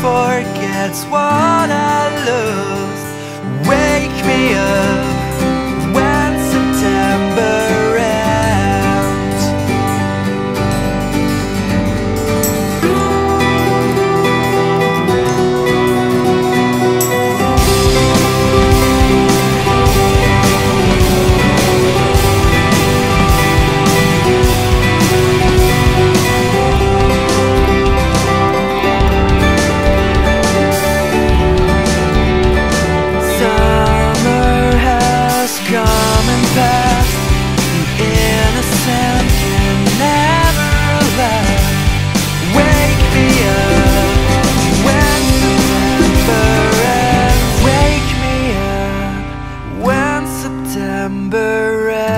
forgets what I love. remember